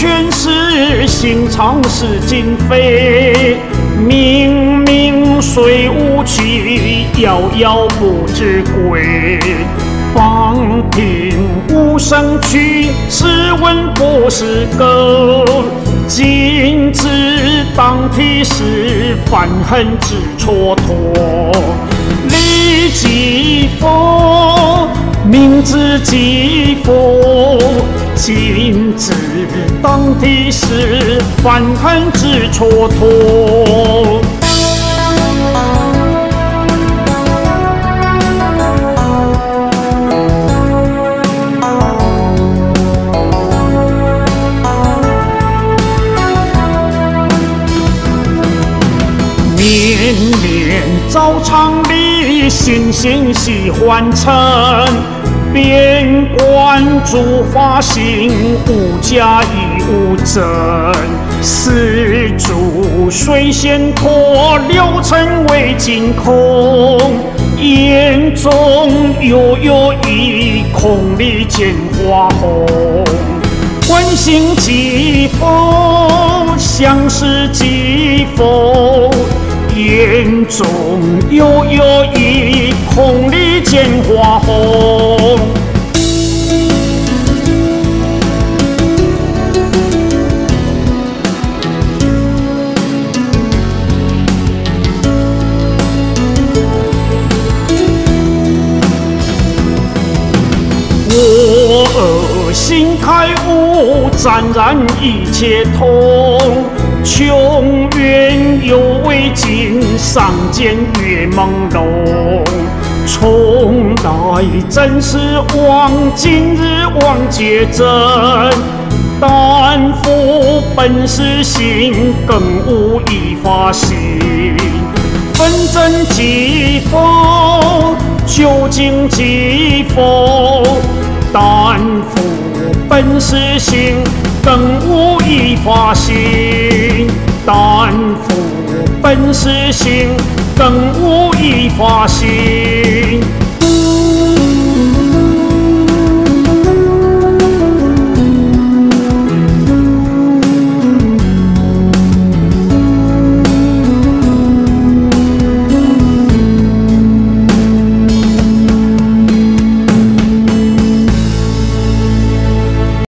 全是心肠是今非，明明虽无趣，遥遥不知归。放平无声曲，试问不是歌。今知当体是犯恨之蹉跎。理即佛，明知即佛。今之当体是犯恨之蹉跎。年年早场里，心心喜欢称。边关诸法行，无假亦无真。丝竹水仙托，六尘未尽空。眼中悠悠一空里见花红。关心几否？相识几否？眼中悠悠一空里见花红。心开悟，湛然一切通。穷远犹未尽，上见月朦胧。从来真是妄，今日妄皆真。但复本是心，更无一法心。分真即否？究竟几否？但复是心，更无一法心。但复本是心，更无一法心。